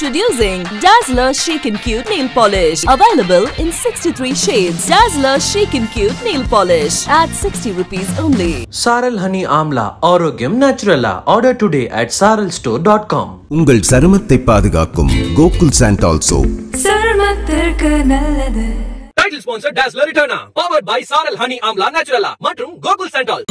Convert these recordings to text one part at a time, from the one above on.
Introducing Dazzler Chic and Cute Nail Polish. Available in 63 shades. Dazzler Chic and Cute Nail Polish at 60 rupees only. ஆரோக்கியம் நேச்சுரலா order today at Saral store dot com உங்கள் சருமத்தை பாதுகாக்கும் Gokul sandal soap சருமத்திற்கு நல்லது. Title sponsor Dazller ரிட்டர்னா powered by Saral honey amla நேச்சுரலா மற்றும் கோகுல் சென்டால்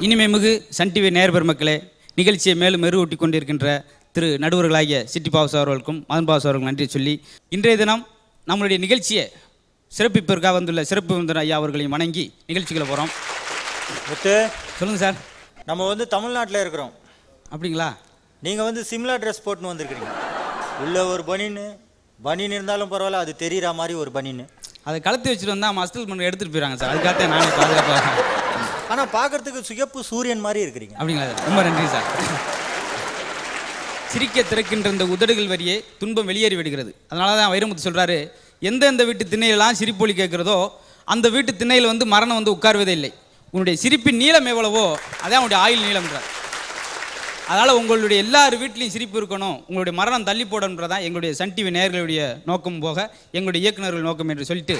இனிமை மிகு சன் டிவி நேர் பெருமக்களே நிகழ்ச்சியை மேலும் மெருகூட்டி கொண்டிருக்கின்ற திரு நடுவர்களாகிய சிட்டி பாஸ் அவர்களுக்கும் மதன் பாஸ் அவர்களுக்கும் நன்றி சொல்லி இன்றைய தினம் நம்மளுடைய நிகழ்ச்சியை சிறப்பிப்பதற்காக வந்துள்ள சிறப்பு விருந்தினர் ஐயா அவர்களையும் வணங்கி நிகழ்ச்சிகளை போகிறோம் முத்து. சொல்லுங்கள் சார். நம்ம வந்து தமிழ்நாட்டில் இருக்கிறோம். அப்படிங்களா? நீங்கள் வந்து சிம்லா ட்ரெஸ் போட்டுன்னு வந்திருக்கிறீங்க. உள்ள ஒரு பனின்னு பனின் இருந்தாலும் பரவாயில்ல அது தெரியுற மாதிரி ஒரு பனின்னு அதை கலத்தி வச்சுட்டு வந்தால் மஸ்டல் பண்ணி எடுத்துகிட்டு போயிடுறாங்க சார். அதுக்காக நானே பாதுகாப்பாக ஆனால் பார்க்கறதுக்கு சுயப்பு சூரியன் மாதிரி இருக்கிறீங்க. அப்படிங்களா ரொம்ப நன்றி சார். சிரிக்க திறக்கின்ற இந்த உதடுகள் வரியே துன்பம் வெளியேறி விடுகிறது. அதனால தான் வைரமுத்து சொல்கிறாரு எந்தெந்த வீட்டு திண்ணையிலாம் சிரிப்பொலி கேட்குறதோ அந்த வீட்டு திண்ணையில் வந்து மரணம் வந்து உட்கார்வதே இல்லை. உன்னுடைய சிரிப்பின் நீளம் எவ்வளவோ அதான் உன்னுடைய ஆயுள் நீளம்ன்றார். அதனால் உங்களுடைய எல்லார் வீட்லேயும் சிரிப்பு இருக்கணும். உங்களுடைய மரணம் தள்ளி போடணுன்றதான் எங்களுடைய சன் டிவி நேர்களுடைய நோக்கம் போக எங்களுடைய இயக்குநர்கள் நோக்கம் என்று சொல்லிட்டு.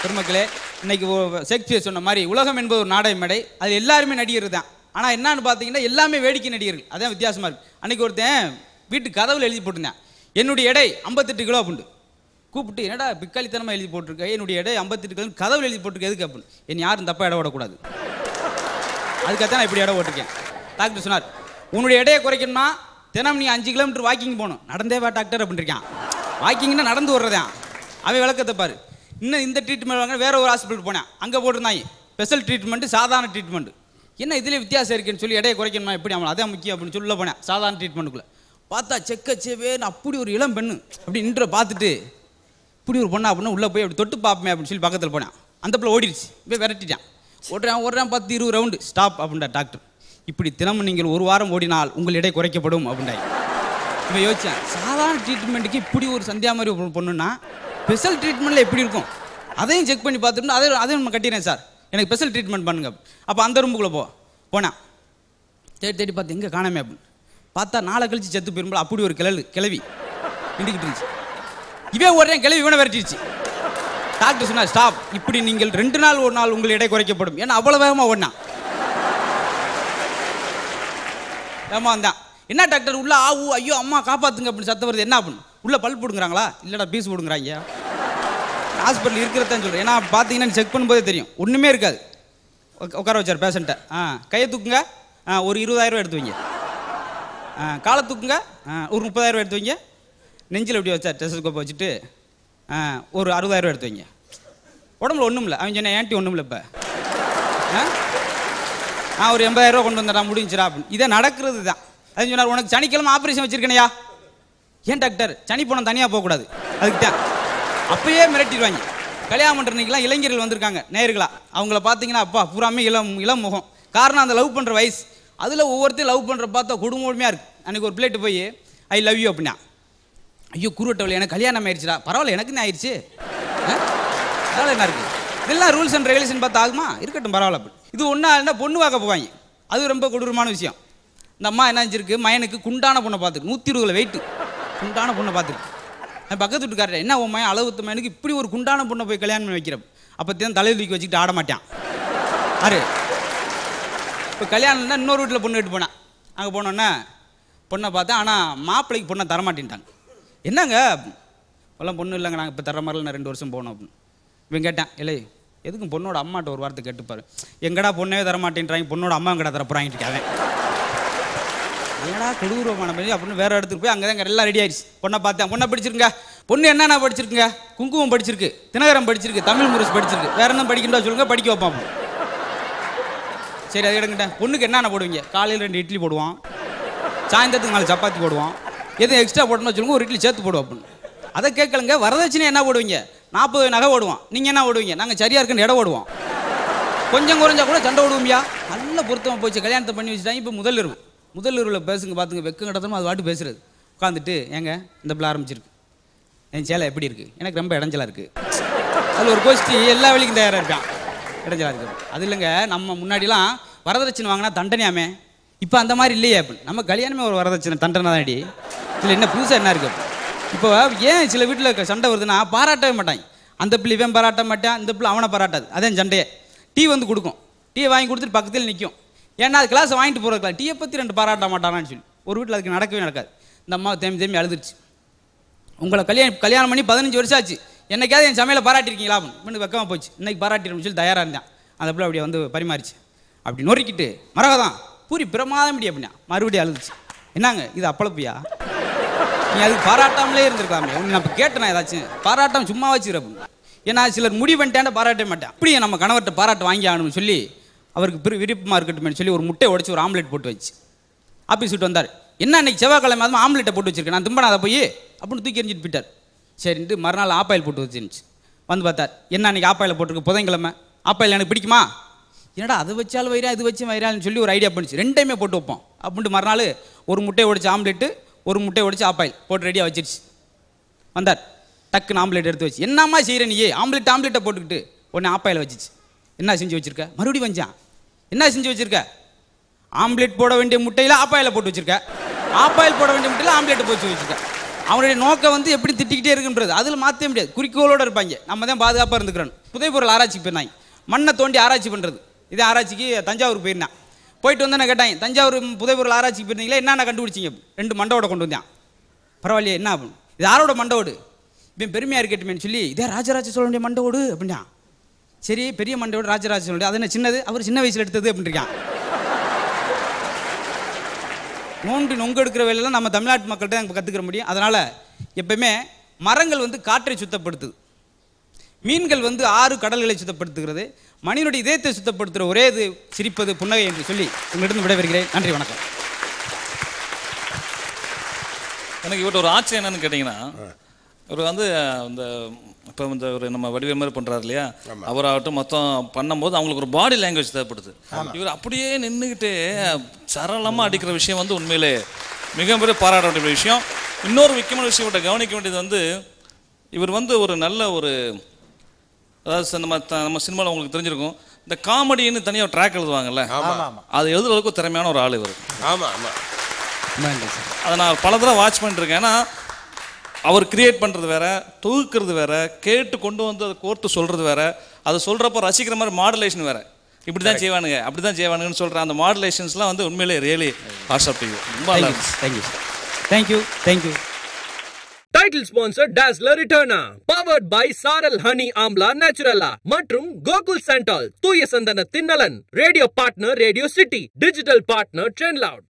பெருமக்களே இன்னைக்கு ஷேக்ஸ்பியர் சொன்ன மாதிரி உலகம் என்பது ஒரு நாடக மேடை. அது எல்லாருமே நடிகர் தான் ஆனால் என்னன்னு பார்த்தீங்கன்னா எல்லாமே வேடிக்கை நடிகர்கள். அதான் வித்தியாசமாக இருக்குது அன்னைக்கு ஒருத்தன் வீட்டு கதவுல எழுதி போட்டிருந்தேன். என்னுடைய எடை ஐம்பத்தெட்டு கிலோ அப்படின்னு கூப்பிட்டு என்னடா பிக்காளித்தனமாக எழுதி போட்டிருக்க? என்னுடைய எடை ஐம்பத்தெட்டு கிலோ கதவுல எழுதி போட்டிருக்க எதுக்கு? அப்படின்னு என் யாரும் தப்பாக இடம் விடக்கூடாது அதுக்காகத்தான் நான் இப்படி இடம் போட்டிருக்கேன் டாக்டர் சொன்னார் உன்னுடைய எடையை குறைக்கணும்னா தினம் நீ அஞ்சு கிலோமீட்டர் வாக்கிங் போகணும். நடந்தே வா டாக்டர் அப்படின்னு இருக்கான். வாக்கிங்னா நடந்து வர்றதான் அவன் விளக்கத்தை பாரு. இன்னும் இந்த ட்ரீட்மெண்ட் வாங்க வேற ஒரு ஹாஸ்பிட்டல் போனேன். அங்கே போட்டிருந்தாங்க ஸ்பெஷல் ட்ரீட்மெண்ட் சாதாரண ட்ரீட்மெண்ட் என்ன இதில் வித்தியாசம் இருக்குன்னு சொல்லி எடையை குறைக்கணுமா எப்படி? அவன் அதான் முக்கியம் அப்படின்னு சொல்ல போனேன் சாதாரண ட்ரீட்மெண்ட்டுக்குள்ளே பார்த்தா செக்க செவேன்னு அப்படி ஒரு இளம் பெண்ணு. அப்படி நின்ற பார்த்துட்டு இப்படி ஒரு பொண்ணா அப்படின்னு உள்ளே போய் அப்படி தொட்டு பார்ப்பேன் அப்படின்னு சொல்லி பக்கத்தில் போனேன். அந்த பிள்ளை ஓடிடுச்சு. போய் விரட்டிட்டான். ஓடுறேன் ஓடுறேன் பத்து இருபது ரவுண்டு ஸ்டாப் அப்படின்டா டாக்டர். இப்படி தினமும் நீங்கள் ஒரு வாரம் ஓடினால் உங்கள் எடை குறைக்கப்படும் அப்படின்றாங்க இப்போ யோசிச்சேன் சாதாரண ட்ரீட்மெண்ட்டுக்கு இப்படி ஒரு சந்தியா மாதிரி ஒரு பொண்ணுன்னா ஸ்பெஷல் ட்ரீட்மெண்ட்டில் எப்படி இருக்கும்? அதையும் செக் பண்ணி பார்த்துட்டு அதையும் அதையும் நம்ம கட்டிடுறேன் சார். எனக்கு ஸ்பெஷல் ட்ரீட்மெண்ட் பண்ணுங்க. அப்போ அந்த ரூமுக்குள்ளே போ. போனேன் தேடி தேடி பார்த்து எங்கே காணாமே அப்படின்னு. பார்த்தா நாளை கழிச்சு செத்து போயிரும்போது அப்படி ஒரு கிளவு கிளவி இடிக்கிட்டு இருந்துச்சு. இவன் ஓடுறேன் கிளவி இவனை விரட்டிடுச்சு. டாக்டர் சொன்னா ஸ்டாப் இப்படி நீங்கள் ரெண்டு நாள் ஒரு நாள் உங்கள் எடை குறைக்கப்படும். ஏன்னா அவ்வளோ வேகமாக ஓடினான். ஏமா தான் என்ன டாக்டர் உள்ள ஆவு ஐயோ அம்மா காப்பாத்துங்க அப்படின்னு சத்தம் வருது. என்ன அப்படின்னு உள்ள பல் போடுங்கிறாங்களா? இல்லடா பீஸ் போடுங்கிறாங்க. ஹாஸ்பிட்டல் இருக்கிறதான் சொல்கிறேன் ஏன்னா பார்த்தீங்கன்னா செக் பண்ணும்போதே தெரியும். ஒன்றுமே இருக்காது. உட்கார வச்சார் பேஷண்ட்டை ஆ கையை தூக்குங்க. ஆ ஒரு இருபதாயிரம் எடுத்து வைங்க. ஆ காலை தூக்குங்க. ஆ ஒரு முப்பதாயிரம் எடுத்து வைங்க. நெஞ்சில் எப்படி வச்சார் டெஸ்ட் வச்சுட்டு. ஆ ஒரு அறுபதாயிரம் எடுத்து வைங்க. உடம்புல ஒன்றும் இல்லை அவன் சொன்ன ஏன்ட்டி ஒன்றும் இல்லை இப்போ? ஆ? நான் ஒரு எண்பதாயிரம் ரூபா கொண்டு வந்துடா முடிஞ்சிடா அப்படின்னு. இதை நடக்கிறது தான். அது சொன்னார் உனக்கு சனிக்கிழமை ஆப்ரேஷன் வச்சிருக்கணையா ஏன் டாக்டர் சனி போனம் தனியாக போகக்கூடாது. அதுக்கு தான் அப்பயே மிரட்டிடுவாங்க. கல்யாணம் பண்ணுறதுக்கெல்லாம் இளைஞர்கள் வந்திருக்காங்க நேர்களா அவங்கள பார்த்தீங்கன்னா அப்பா பூராமே இளம் இளம் முகம். காரணம் அந்த லவ் பண்ணுற வயசு. அதில் ஒவ்வொருத்தையும் லவ் பண்ணுற பார்த்தா குடும்பமே இருக்குது அன்றைக்கி ஒரு பிளேட்டு போய் ஐ லவ் யூ அப்படின்னா. ஐயோ குருவட்டவளி எனக்கு கல்யாணம் ஆயிடுச்சுடா. பரவாயில்ல எனக்கு என்ன ஆயிடுச்சு? ஆ? என்ன இருக்கு? இதெல்லாம் ரூல்ஸ் அண்ட் ரெகுலேஷன் பார்த்து ஆகுமா? இருக்கட்டும் பரவாயில்ல இது ஒன்றா இருந்தால் பொண்ணு பார்க்க போவாங்க. அது ரொம்ப கொடூரமான விஷயம். இந்த அம்மா என்ன செஞ்சிருக்கு? மயனுக்கு குண்டான பொண்ணை பார்த்துருக்கு. நூற்றி இருபதுல வெயிட்டு குண்டான பொண்ணை பார்த்துருக்கு. பக்கத்து வீட்டுக்காரர் என்ன உன் மயன்? அளவுத்த மயனுக்கு இப்படி ஒரு குண்டான பொண்ணை போய் கல்யாணம் பண்ணி வைக்கிறேன் அப்போ தான் தலையில் தூக்கி வச்சுக்கிட்டு ஆட மாட்டான். ஆறு இப்போ கல்யாணம்னா இன்னொரு வீட்டில் பொண்ணு எடுத்து போனேன். அங்கே போனோன்னே பொண்ணை பார்த்தேன். ஆனால் மாப்பிள்ளைக்கு பொண்ணை தரமாட்டேன்ட்டாங்க. என்னங்க? இப்போல்லாம் பொண்ணு இல்லைங்க. நாங்கள் இப்போ தர மாதிரி நான் ரெண்டு வருஷம் போனோம் அப்படின்னு. இவன் கேட்டேன் இல்லை எதுக்கும் பொண்ணோட அம்மாட்ட ஒரு வார்த்தை கேட்டுப்பாரு? எங்கடா பொண்ணே தரமாட்டேன்றாங்க பொண்ணோட அம்மா எங்கடா தரப்போறாங்க அவன். ஏடா கொடூரமான பண்ணி அப்படின்னு வேற இடத்துக்கு போய் அங்கே தான் எல்லாம் ரெடி ஆயிடுச்சு. பொண்ணை பார்த்தேன் பொண்ணை படிச்சிருங்க பொண்ணு என்னென்ன படிச்சிருக்குங்க குங்குமம் படிச்சிருக்கு தினகரம் படிச்சிருக்கு தமிழ் முரசு படிச்சிருக்கு. வேற என்ன படிக்கின்றா சொல்லுங்க படிக்க வைப்பான். சரி அது எடுங்கிட்டேன் பொண்ணுக்கு என்னென்ன போடுவீங்க? காலையில் ரெண்டு இட்லி போடுவான் சாயந்தரத்துக்கு நாலு சப்பாத்தி போடுவான். எதுவும் எக்ஸ்ட்ரா போடணும்னு சொல்லுங்க ஒரு இட்லி சேர்த்து போடுவோம் அப்படின்னு அதை கேட்கலங்க வரதட்சணை என்ன போடுவீங்க? நாற்பது நகை ஓடுவோம் நீங்கள் என்ன ஓடுவீங்க? நாங்கள் சரியாக இருக்குன்னு இடம் ஓடுவோம். கொஞ்சம் குறைஞ்சா கூட சண்டை ஓடுவோம்யா. நல்ல பொருத்தமாக போச்சு. கல்யாணத்தை பண்ணி வச்சுட்டாங்க. இப்போ முதல் இரவு. முதல் இரவில் பேசுங்க பார்த்துங்க வெக்கம் கிடத்தணும் அது வாட்டு பேசுறது. உட்காந்துட்டு ஏங்க இந்த பிள்ளை ஆரம்பிச்சிருக்கு. என் சேலை எப்படி இருக்குது எனக்கு ரொம்ப இடைஞ்சலாக இருக்குது அதில் ஒரு கோஷ்டி எல்லா வேலைக்கும் தயாராக இருக்கான். இடைஞ்சலாக இருக்கு. அது இல்லைங்க நம்ம முன்னாடிலாம் வரதட்சணை வாங்கினா தண்டனையாமே. இப்போ அந்த மாதிரி இல்லையே அப்படின்னு நம்ம கல்யாணமே ஒரு வரதட்சணை தண்டனை தான் அடி இதில் என்ன புதுசாக என்ன இருக்குது இப்போ ஏன் சில வீட்டில் சண்டை வருதுன்னா பாராட்டவே மாட்டாங்க. அந்த பிள்ளை இவன் பாராட்ட மாட்டான் இந்த பிள்ளை அவனை பாராட்டாது. அதான் சண்டையே. டீ வந்து கொடுக்கும். டீயை வாங்கி கொடுத்துட்டு பக்கத்தில் நிற்கும் ஏன்னா அது கிளாஸ் வாங்கிட்டு போகிறதுக்கலாம் டீயை பற்றி ரெண்டு பாராட்ட மாட்டானான்னு சொல்லி. ஒரு வீட்டில் அதுக்கு நடக்கவே நடக்காது. இந்த அம்மா தேம்பி தேம்பி அழுதுருச்சு. உங்களை கல்யாணம் கல்யாணம் பண்ணி பதினஞ்சு வருஷம் ஆச்சு. என்னைக்காவது என் சமையலை பாராட்டிருக்கீங்களா? அப்படின்னு. வெக்கமாக போச்சு. இன்னைக்கு பாராட்டிருன்னு சொல்லி தயாராக இருந்தேன். அந்த பிள்ளை அப்படியே வந்து பரிமாறிச்சு. அப்படி நொறுக்கிட்டு மரகதான் பூரி பிரமாதம் இப்படி அப்படின்னா மறுபடியும் அழுதுச்சு. என்னங்க இது அப்பளப்பியா? நீ அதுக்கு பாராட்டாமலே இருந்திருக்கலாமே. உன்னை நான் இப்போ கேட்டேன் ஏதாச்சும்? பாராட்டம் சும்மா வச்சுக்கிற அப்படின்னு ஏன்னா சிலர் முடிவு பண்ணிட்டேன் பாராட்டவே மாட்டேன். அப்படியே நம்ம கணவர்கிட்ட பாராட்டு வாங்கி ஆகணும்னு சொல்லி அவருக்கு பெரு விருப்பமாக இருக்கட்டும்னு சொல்லி ஒரு முட்டை உடச்சி ஒரு ஆம்லெட் போட்டு வச்சு. ஆஃபீஸ் விட்டு வந்தார். என்ன இன்னைக்கு செவ்வாய்க்கிழமை அதுவும் ஆம்லெட்டை போட்டு வச்சிருக்கேன் நான் திம்பனா அதை போய்? அப்படின்னு தூக்கி எறிஞ்சிட்டு போயிட்டார். சரின்ட்டு மறுநாள் ஆப்பாயில் போட்டு வச்சிருந்துச்சு. வந்து பார்த்தார். என்ன அன்றைக்கி ஆப்பாயில் போட்டிருக்கு? புதன்கிழமை. ஆப்பாயில் எனக்கு பிடிக்குமா? என்னடா அது வச்சாலும் வைரா இது வச்சு வைரான்னு சொல்லி ஒரு ஐடியா பண்ணிச்சு. ரெண்டையுமே போட்டு வைப்போம். அப்படின்ட்டு மறுநாள் ஒரு முட்டையை உடச்சி ஆம்லெட்டு ஒரு முட்டையை உடைச்சு ஆப்பாயில் போட்டு ரெடியாக வச்சிருச்சு. வந்தார். டக்குன்னு ஆம்லெட் எடுத்து வச்சு. என்னம்மா செய்கிற நீ ஆம்லெட் ஆம்லெட்டை போட்டுக்கிட்டு. உடனே ஆப்பாயில் வச்சிச்சு. என்ன செஞ்சு வச்சிருக்க? மறுபடியும் வஞ்சான் என்ன செஞ்சு வச்சிருக்க? ஆம்லெட் போட வேண்டிய முட்டையில் ஆப்பாயில் போட்டு வச்சிருக்க. ஆப்பாயில் போட வேண்டிய முட்டையில் ஆம்லெட் போட்டு வச்சிருக்க. அவனுடைய நோக்கம் வந்து எப்படி திட்டிக்கிட்டே இருக்குன்றது. அதில் மாற்றவே முடியாது. குறிக்கோளோட இருப்பாங்க. நம்ம தான் பாதுகாப்பாக இருந்துக்கிறோம் புதைப்பொருள் ஆராய்ச்சி போயிருந்தாங்க மண்ணை தோண்டி ஆராய்ச்சி பண்ணுறது இதே ஆராய்ச்சிக்கு தஞ்சாவூர் போயிருந்தேன். போயிட்டு வந்து நான் கேட்டாங்க தஞ்சாவூர் புதைபொருள் ஆராய்ச்சிக்கு போயிருந்தீங்களா என்னென்ன கண்டுபிடிச்சிங்க? ரெண்டு மண்டவோட கொண்டு வந்தான். பரவாயில்லையே என்ன ஆகும்? இது யாரோட மண்டவோடு? இப்போ பெருமையாக இருக்கட்டுமேனு சொல்லி இதே ராஜராஜ சோழனுடைய மண்டவோடு? அப்படின்னா சரி பெரிய மண்டவோடு ராஜராஜ சோழனுடைய அது என்ன சின்னது? அவர் சின்ன வயசில் எடுத்தது? அப்படின்றான். நோண்டு நொங்கு எடுக்கிற வேலையெல்லாம் நம்ம தமிழ்நாட்டு மக்கள்கிட்ட கற்றுக்க கற்றுக்கிற முடியும். அதனால் எப்பவுமே மரங்கள் வந்து காற்றை சுத்தப்படுத்துது. மீன்கள் வந்து ஆறு கடல்களை சுத்தப்படுத்துகிறது. மனிதனுடைய இதயத்தை சுத்தப்படுத்துகிற ஒரே இது சிரிப்பது புன்னகை என்று சொல்லி உங்களிடம் விடைபெறுகிறேன். நன்றி வணக்கம். எனக்கு இவர்கிட்ட ஒரு ஆச்சரியம் என்னன்னு கேட்டிங்கன்னா இவர் வந்து இந்த இப்போ இந்த ஒரு நம்ம வடிவம் மாதிரி பண்ணுறாரு இல்லையா? அவராகட்டும் மொத்தம் பண்ணும்போது அவங்களுக்கு ஒரு பாடி லாங்குவேஜ் தேவைப்படுது. இவர் அப்படியே நின்றுக்கிட்டே சரளமாக அடிக்கிற விஷயம் வந்து உண்மையிலே மிகப்பெரிய பாராட்ட வேண்டிய விஷயம். இன்னொரு முக்கியமான விஷயம் கவனிக்க வேண்டியது வந்து இவர் வந்து ஒரு நல்ல ஒரு அதாவது நம்ம நம்ம சினிமாவில் உங்களுக்கு தெரிஞ்சிருக்கும். இந்த காமெடின்னு தனியாக ட்ராக் எழுதுவாங்கல்ல? அது எழுதுற அளவுக்கு திறமையான ஒரு ஆள் இவர். ஆமா ஆமா. நன்றி சார். அதை நான் பல தடவை வாட்ச் பண்ணிருக்கேன். ஏன்னா அவர் கிரியேட் பண்ணுறது வேற தொகுக்கிறது வேற கேட்டு கொண்டு வந்து அதை கோர்த்து சொல்கிறது வேற அதை சொல்கிறப்ப ரசிக்கிற மாதிரி மாடுலேஷன் வேற. இப்படி தான் செய்வானுங்க அப்படி தான் செய்வானுங்கன்னு சொல்கிற அந்த மாடுலேஷன்ஸ்லாம் வந்து உண்மையிலே ரியலி ஹார்ட்ஸ் ஆஃப் யூ ரொம்ப thank you thank you thank you title sponsor Dazzler ரிட்டர்னா powered by Saral honey amla நேச்சுரலா மற்றும் கோகுல் சாண்டால் தூய சந்தன தின்னலன் radio partner radio city digital partner trend loud